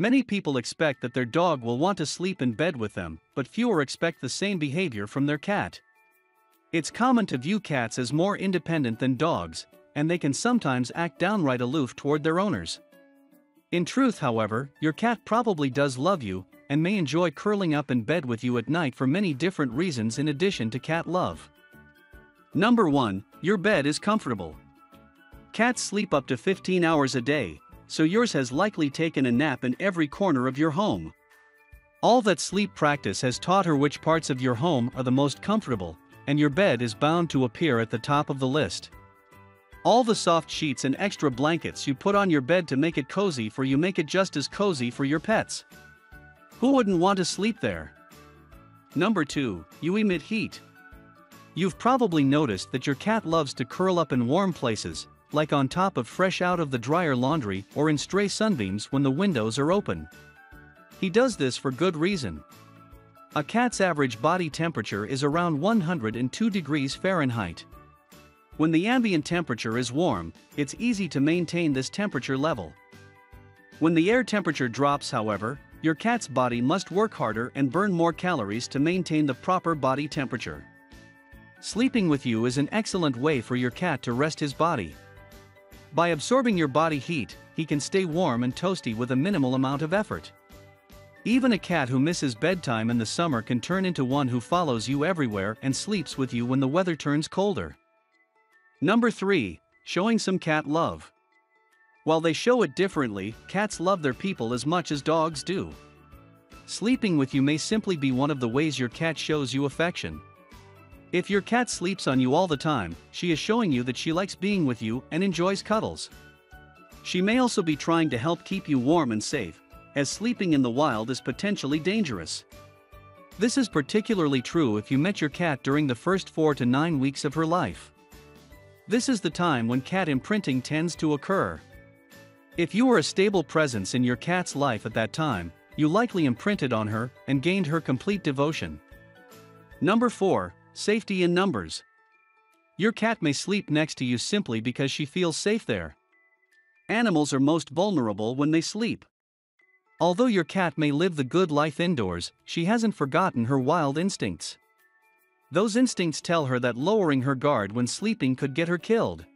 Many people expect that their dog will want to sleep in bed with them, but fewer expect the same behavior from their cat. It's common to view cats as more independent than dogs, and they can sometimes act downright aloof toward their owners. In truth, however, your cat probably does love you and may enjoy curling up in bed with you at night for many different reasons in addition to cat love. Number 1 Your bed is comfortable. Cats sleep up to 15 hours a day, so yours has likely taken a nap in every corner of your home. All that sleep practice has taught her which parts of your home are the most comfortable, and your bed is bound to appear at the top of the list. All the soft sheets and extra blankets you put on your bed to make it cozy for you make it just as cozy for your pets. Who wouldn't want to sleep there? Number 2. You emit heat. You've probably noticed that your cat loves to curl up in warm places, like on top of fresh out of the dryer laundry or in stray sunbeams when the windows are open. He does this for good reason. A cat's average body temperature is around 102 degrees Fahrenheit. When the ambient temperature is warm, it's easy to maintain this temperature level. When the air temperature drops, however, your cat's body must work harder and burn more calories to maintain the proper body temperature. Sleeping with you is an excellent way for your cat to rest his body. By absorbing your body heat, he can stay warm and toasty with a minimal amount of effort. Even a cat who misses bedtime in the summer can turn into one who follows you everywhere and sleeps with you when the weather turns colder. Number 3. Showing some cat love. While they show it differently, cats love their people as much as dogs do. Sleeping with you may simply be one of the ways your cat shows you affection. If your cat sleeps on you all the time, she is showing you that she likes being with you and enjoys cuddles. She may also be trying to help keep you warm and safe, as sleeping in the wild is potentially dangerous. This is particularly true if you met your cat during the first 4 to 9 weeks of her life. This is the time when cat imprinting tends to occur. If you were a stable presence in your cat's life at that time, you likely imprinted on her and gained her complete devotion. Number 4 Safety in numbers. Your cat may sleep next to you simply because she feels safe there. Animals are most vulnerable when they sleep. Although your cat may live the good life indoors, she hasn't forgotten her wild instincts. Those instincts tell her that lowering her guard when sleeping could get her killed.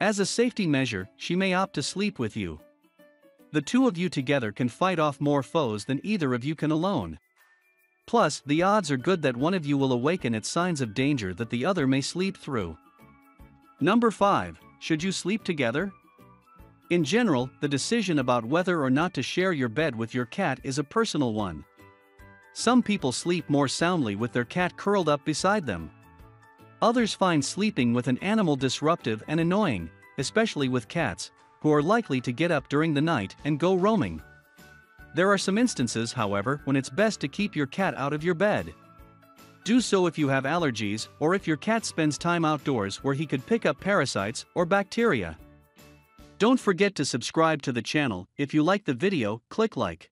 As a safety measure, she may opt to sleep with you. The two of you together can fight off more foes than either of you can alone. Plus, the odds are good that one of you will awaken at signs of danger that the other may sleep through. Number 5. Should you sleep together? In general, the decision about whether or not to share your bed with your cat is a personal one. Some people sleep more soundly with their cat curled up beside them. Others find sleeping with an animal disruptive and annoying, especially with cats, who are likely to get up during the night and go roaming. There are some instances, however, when it's best to keep your cat out of your bed. Do so if you have allergies or if your cat spends time outdoors where he could pick up parasites or bacteria. Don't forget to subscribe to the channel, if you like the video, click like.